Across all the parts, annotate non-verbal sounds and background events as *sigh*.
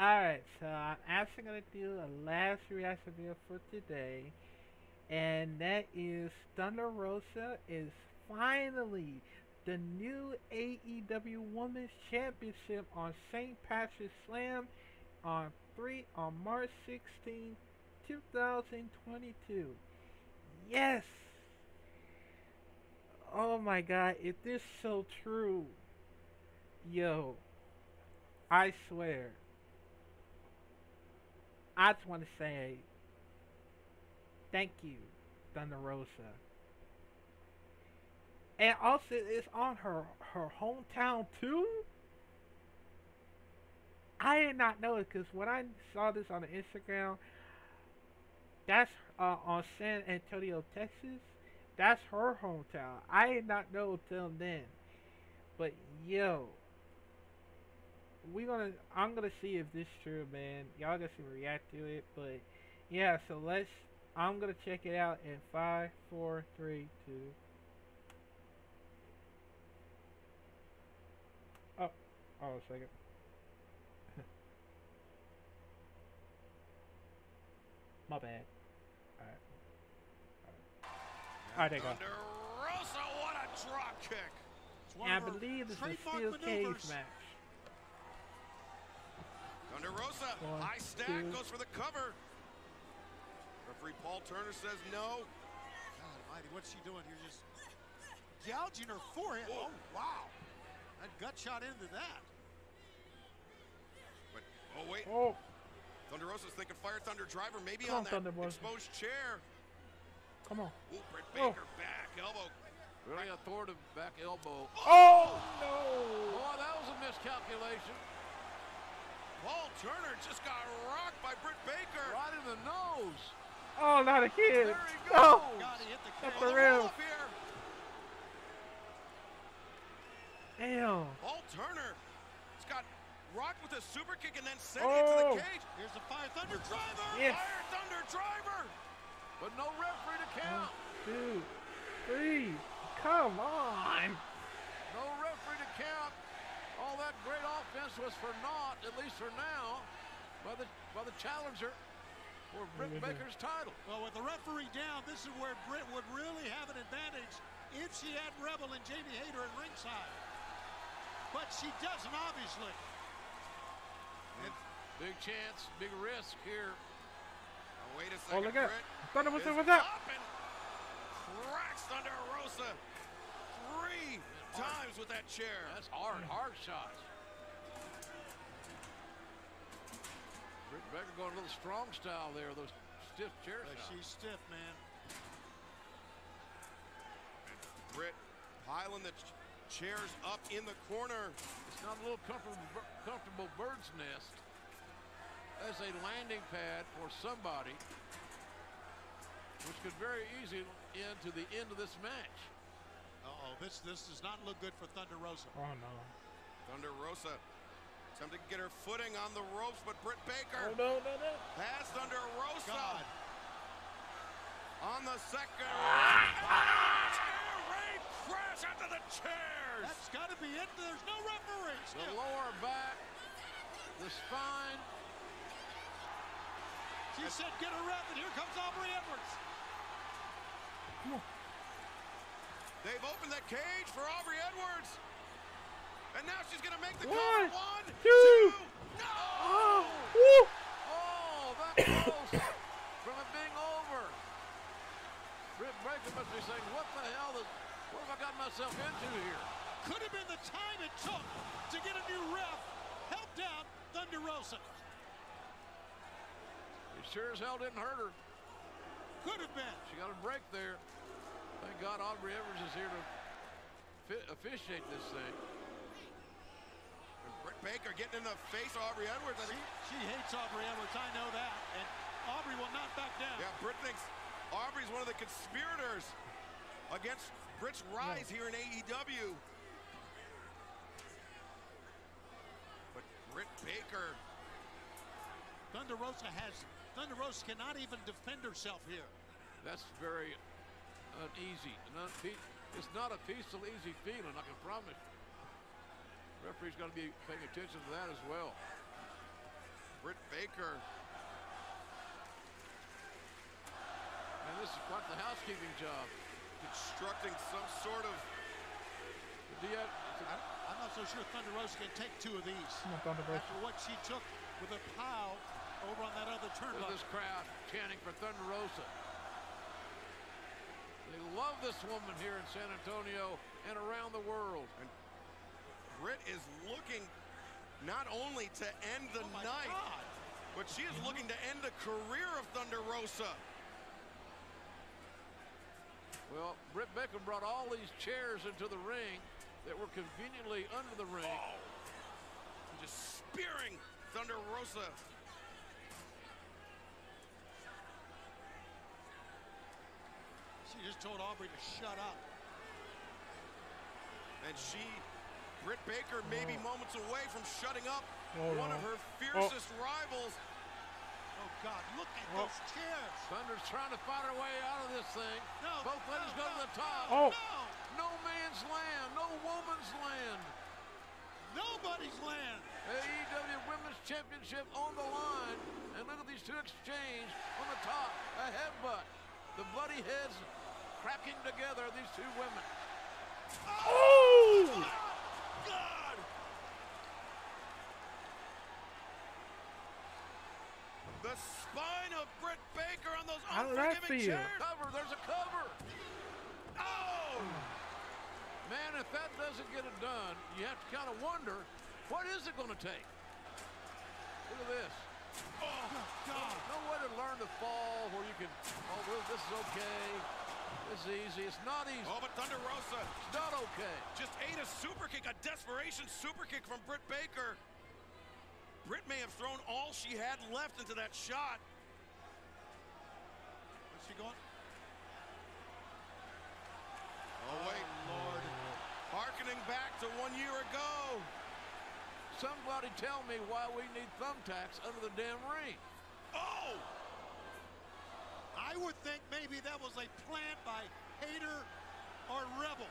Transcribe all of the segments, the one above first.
Alright, so I'm actually going to do a last reaction video for today. And that is Thunder Rosa is finally the new AEW Women's Championship on St. Patrick's Slam on 3 on March 16, 2022. Yes! Oh my god, if this so true, yo, I swear. I just want to say thank you, Thunder Rosa. And also, it's on her her hometown too. I did not know it because when I saw this on the Instagram, that's uh, on San Antonio, Texas. That's her hometown. I did not know till then. But yo, we gonna I'm gonna see if this true, man. Y'all gonna see react to it, but yeah. So let's. I'm gonna check it out in five, four, three, two. Oh, oh, a second. *laughs* My bad. Alright. Alright, there you go. Rosa, what a drop kick! I believe it's a trademark steel cage match. Thunder Rosa, One, high stack, two. goes for the cover. Referee Paul Turner says no. God almighty, what's she doing here? Just gouging her forehead. Oh, wow. That gut shot into that. But, oh wait, Oh, Thunder Rosa's thinking Fire Thunder driver, maybe Come on on, that Thunder exposed chair. come on. Ooh, Britt Oh. Baker back, elbow. Really authoritative back elbow. Oh no! Boy, that was a miscalculation. Paul Turner just got rocked by Britt Baker. Right in the nose. Oh, not a kid. There Oh, goes. Hit the That's the Oh, real. damn. Paul Turner has got rocked with a super kick and then sent Oh. into the cage. Here's the Fire Thunder driver. Yes. Fire Thunder driver. But no referee to count. two, three. Come on. No referee to count. All that great offense was for naught, at least for now, by the by the challenger for Britt. Baker's title. Well, with the referee down, this is where Britt would really have an advantage if she had Rebel and Jamie Hayter at ringside. But she doesn't, obviously. Big chance, big risk here. Oh, wait a oh, second. Oh, look at Britt Thunder was is what's up? up and cracks Thunder Rosa three times with that chair. That's hard, hard shots. Britt Baker going a little strong style there, those stiff chair shots. she's stiff, man. Britt piling the ch- chairs up in the corner. It's not a little comfortable, comfortable bird's nest as a landing pad for somebody, which could very easily end to the end of this match. Uh-oh, this this does not look good for Thunder Rosa. Oh no. Thunder Rosa attempting to get her footing on the ropes, but Britt Baker. Oh Baker no no no. has Thunder Rosa God. on the second. Ah! Chair crash into the chairs. That's got to be it. There's no referee. The Still. lower back, the spine. She said, get a rep, and here comes Aubrey Edwards. They've opened the cage for Aubrey Edwards. And now she's going to make the One, cover. One, two. No! Oh, woo. Oh, that *coughs* close from it being over. Britt Baker must be saying, what the hell is, what have I got myself into here? Could have been the time it took to get a new ref. Helped out Thunder Rosa. It sure as hell didn't hurt her. Could have been. She got a break there. Thank God Aubrey Edwards is here to officiate this thing. And Britt Baker getting in the face of Aubrey Edwards. I She, she hates Aubrey Edwards. I know that. And Aubrey will not back down. yeah, Britt thinks Aubrey's one of the conspirators against Britt's rise here in AEW. But Britt Baker, Thunder Rosa has. Thunder Rosa cannot even defend herself here. That's very uneasy. and unpe- It's not a peaceful, easy feeling, I can promise you. Referee's got to be paying attention to that as well. Britt Baker. And this is quite the housekeeping job. constructing some sort of Do you I- I'm not so sure Thunder Rosa can take two of these. Come on, Thunder Rosa. After what she took with a pow over on that other Look at turnbuckle. this crowd chanting for Thunder Rosa. They love this woman here in San Antonio and around the world. And Britt is looking not only to end the Oh night, God. but she is looking to end the career of Thunder Rosa. Well, Britt Baker brought all these chairs into the ring that were conveniently under the ring. And just spearing Thunder Rosa. She just told Aubrey to shut up. And she, Britt Baker, may be oh. moments away from shutting up Oh, one no. of her oh. fiercest rivals. Oh God, look at Oh. those chairs. Thunder's trying to fight her way out of this thing. No, Both no, ladies go no, to the top. Oh. No, No man's land, no woman's land. nobody's land. AEW Women's Championship on the line. And look at these two exchange on the top. A headbutt. The bloody heads cracking together, these two women. Oh! God! The spine of Britt Baker on those How did that unforgiving chairs. Cover, there's a cover. Oh! Man, if that doesn't get it done, you have to kind of wonder, what is it going to take? Look at this. Oh God. No way to learn to fall where you can, oh, this is okay. Is easy. It's not easy. Oh, but Thunder Rosa It's not okay. just ate a super kick, a desperation super kick from Britt Baker. Britt may have thrown all she had left into that shot. Where's she going? Oh, wait, oh, Lord. Harkening back to one year ago. Somebody tell me why we need thumbtacks under the damn ring. Oh! I would think maybe that was a plant by Hayter or Rebel.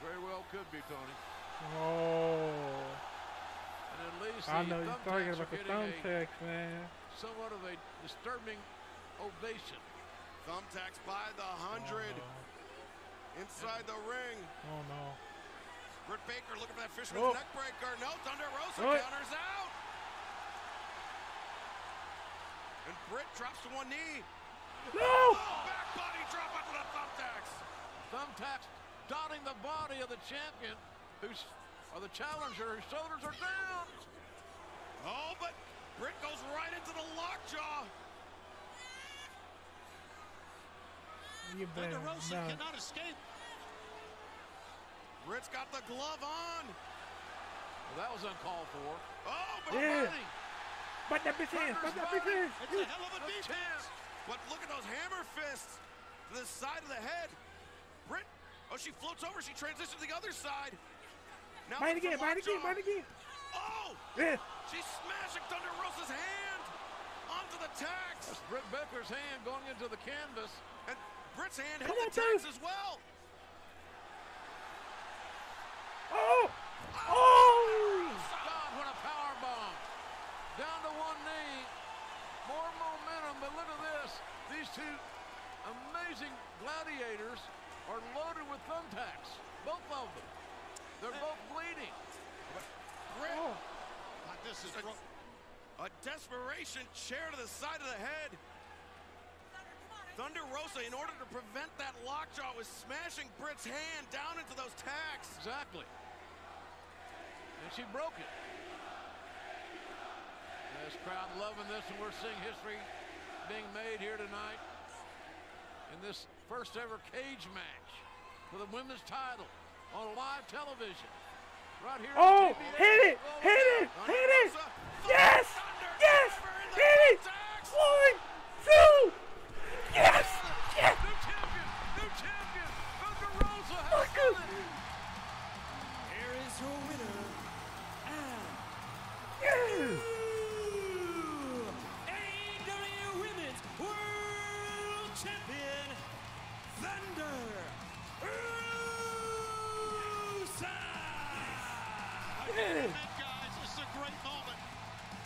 Very well could be, Tony. Oh. And at least I the know you're thumbtacks talking are about the getting a thumbtacks, man. somewhat of a disturbing ovation. Thumbtacks by the hundred oh, inside the ring. Oh no. Britt Baker looking for that fisherman's Oh. neck breaker. No, Thunder Rosa Oh. counters out. And Britt drops to one knee. No! Oh, back body drop onto the thumbtacks. Thumbtacks dotting the body of the champion, who's or the challenger, whose shoulders are down. Oh, but Britt goes right into the lockjaw. You Thunder Rosa not. cannot escape. Britt's got the glove on. Well, that was uncalled for. Oh, but, Yeah. But that bitch in! But that bitch in! It's a hell of a the defense. but look at those hammer fists to the side of the head. Britt, oh, she floats over. She transitions to the other side. Now Bite it's the again, bite again, lockjaw. bite again! Oh, Yeah! she's smashing Thunder Rosa's hand onto the tacks. That's Britt Baker's hand going into the canvas. And Britt's hand Come hit the on, tacks Bruce. as well. Oh! Oh! God, what a power bomb. Down to one knee. More momentum, but look at this. These two amazing gladiators are loaded with thumbtacks. Both of them. They're both bleeding. Britt, Oh! God, this is a, a desperation chair to the side of the head. Thunder Rosa, in order to prevent that lockjaw, was smashing Britt's hand down into those tacks. Exactly. And she broke it. This crowd loving this, and we're seeing history being made here tonight in this first ever cage match for the women's title on live television. Right here Oh! Hit it! Hit it! Hit it! Yes! Yes! Driver in the Hit it! One! Two! Champion, Thunder Rosa. I guys, this is a great moment.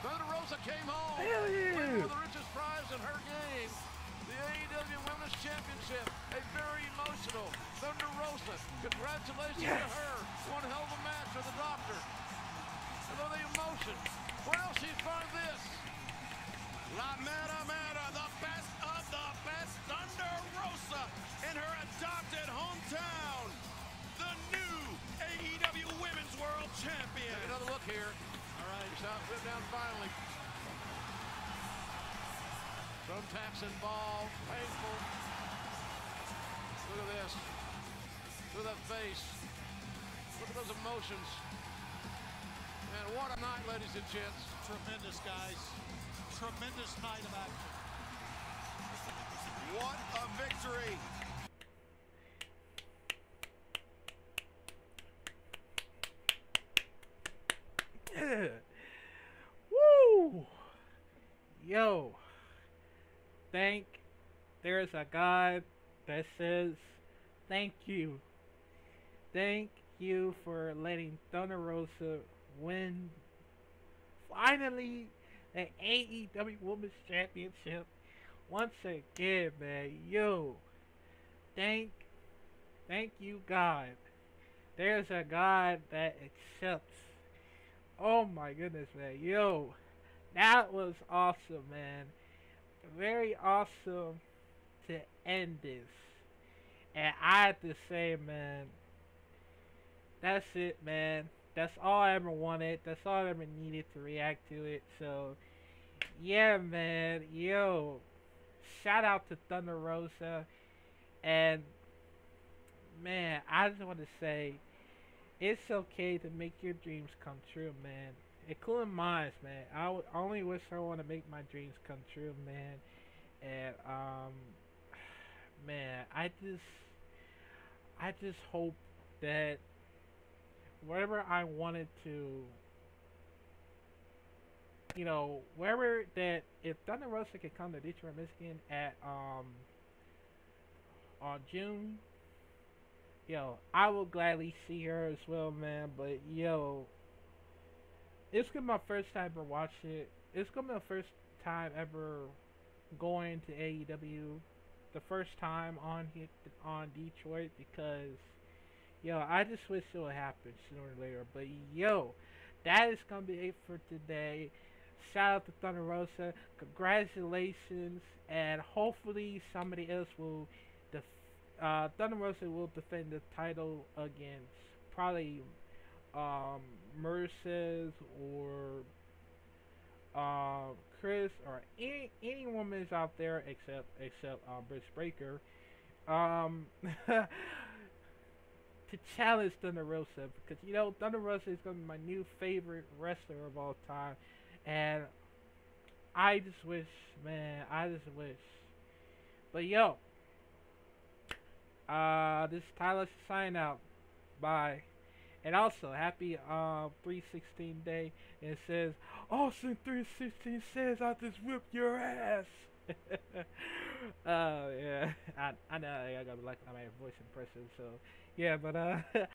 Thunder Rosa came home. Hell yeah. Winning with the richest prize in her game. The AEW Women's Championship. A very emotional Thunder Rosa. Congratulations Yes. to her. One hell of a match with the doctor. And then the emotion. Champion. Take another look here. All right. Shot put down finally. Thumbtacks involved. Painful. Look at this. Look at that face. Look at those emotions. Man, what a night, ladies and gents. Tremendous, guys. Tremendous night of action. What a victory. Yeah. Woo! Yo. Thank there's a God that says thank you. Thank you for letting Thunder Rosa win finally the AEW Women's Championship once again, man. Yo. Thank thank you God. There's a God that accepts Oh my goodness, man. Yo, that was awesome, man. Very awesome to end this. And I have to say, man, that's it, man. That's all I ever wanted. That's all I ever needed to react to it. So, yeah, man. Yo, shout out to Thunder Rosa. And, man, I just want to say, it's okay to make your dreams come true, man. Including mine, man. I only wish I want to make my dreams come true, man. And um, *sighs* man, I just, I just hope that whatever I wanted to, you know, wherever that if Thunder Rosa could come to Detroit, Michigan at um on June yo, I will gladly see her as well, man. But yo, it's gonna be my first time ever watching it. It's gonna be my first time ever going to AEW. The first time on on Detroit because yo, I just wish it would happen sooner or later. But yo, that is gonna be it for today. Shout out to Thunder Rosa. Congratulations, and hopefully somebody else will def- uh, Thunder Rosa will defend the title against probably um, Mercedes or uh, Chris or any any woman is out there except except uh, Britt Breaker um, *laughs* to challenge Thunder Rosa because you know Thunder Rosa is gonna be my new favorite wrestler of all time, and I just wish, man, I just wish. But yo, uh, this is Tyler sign out. Bye. And also, happy uh 316 day. And it says, Austin 316 says I just whipped your ass. uh, *laughs* yeah. *laughs* I, I know I gotta like my voice impression, so yeah, but uh, *laughs*